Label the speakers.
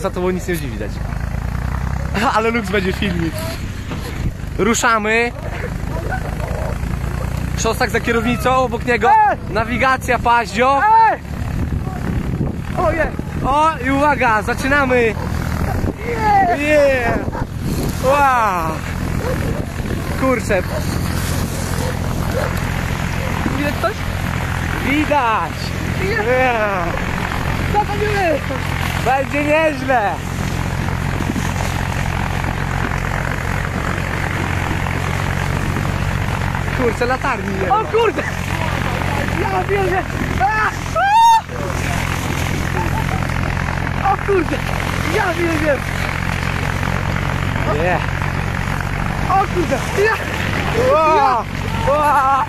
Speaker 1: za tobą nic nie będzie widać. Ale Lux będzie filmik. Ruszamy. Szostak za kierownicą, obok niego nawigacja paździo.
Speaker 2: O
Speaker 1: i uwaga, zaczynamy. Yeah. Wow. Kurczę,
Speaker 2: Widać coś?
Speaker 1: widać. Yeah.
Speaker 2: Co to nie
Speaker 1: Będzie nieźle. Kurczę, latarni nie
Speaker 2: O kurde! Ja wierzę! O kurde! Ja wierzę!
Speaker 1: Yeah.
Speaker 2: O kurde! Ja!
Speaker 1: Wow. Wow.